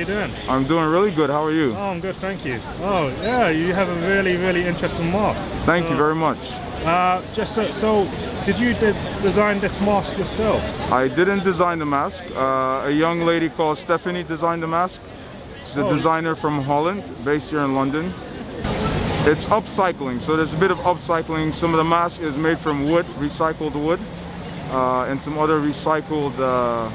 You doing? I'm doing really good. How are you? Oh, I'm good, thank you. Oh, yeah, you have a really, really interesting mask. Thank So, you very much. Uh, just so, so, did you de design this mask yourself? I didn't design the mask. Uh, a young lady called Stephanie designed the mask. She's a Oh. designer from Holland, based here in London. It's upcycling, so there's a bit of upcycling. Some of the mask is made from wood, recycled wood, uh, and some other recycled uh,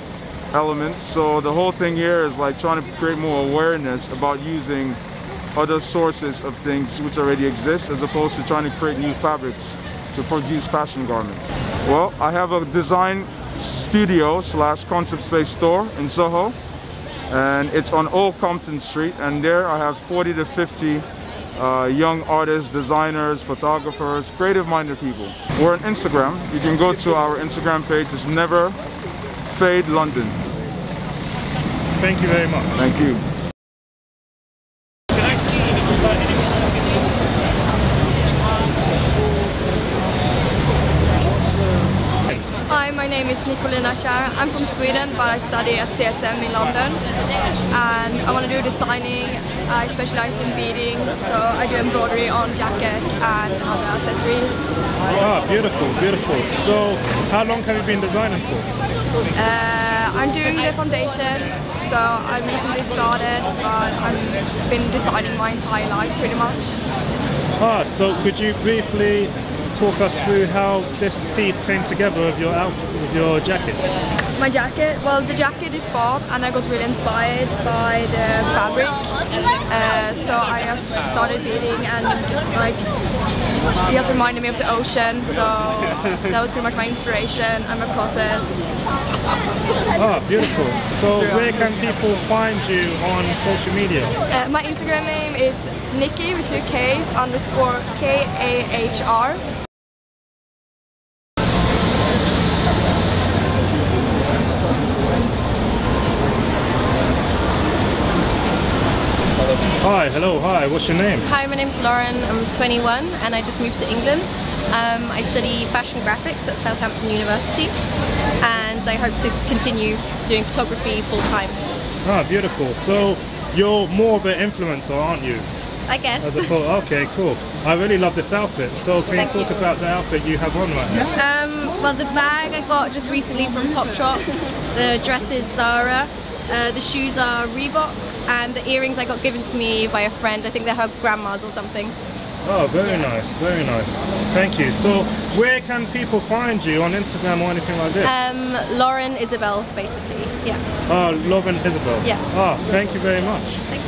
So the whole thing here is like trying to create more awareness about using other sources of things which already exist as opposed to trying to create new fabrics to produce fashion garments. Well, I have a design studio slash concept space store in Soho and it's on Old Compton Street and there I have 40 to 50 uh, young artists, designers, photographers, creative minded people. We're on Instagram. You can go to our Instagram page. It's Never Fade London. Thank you very much. Thank you. Hi, my name is Nicolina Schär. I'm from Sweden, but I study at CSM in London. And I want to do designing. I specialize in beading, so I do embroidery on jackets and other accessories. Ah, beautiful, beautiful. So, how long have you been designing for? Uh, I'm doing the foundation, so I recently started, but I've been designing my entire life pretty much. Ah, so could you briefly talk us through how this piece came together with your outfit, with your jacket? My jacket, well the jacket is bought and I got really inspired by the fabric. Uh, so I just started beading and like it just reminded me of the ocean. So that was pretty much my inspiration and my process. Ah, beautiful. So where can people find you on social media? Uh, my Instagram name is Nikki with two K's underscore K Hi, hello, hi, what's your name? Hi, my name's Lauren. I'm 21 and I just moved to England. Um, I study fashion graphics at Southampton University and I hope to continue doing photography full time. Ah, beautiful. So you're more of an influencer, aren't you? I guess. Okay, cool. I really love this outfit. So can Thank you talk you. about the outfit you have on right now? Um, well, the bag I got just recently from Topshop, the dress is Zara, uh, the shoes are Reebok, and the earrings I got given to me by a friend. I think they're her grandma's or something. Oh, very nice, very nice. Thank you. So where can people find you on Instagram or anything like this? Um, Lauren Isabel, basically. Yeah. Oh, Lauren Isabel. Yeah. Oh, thank you very much. Thank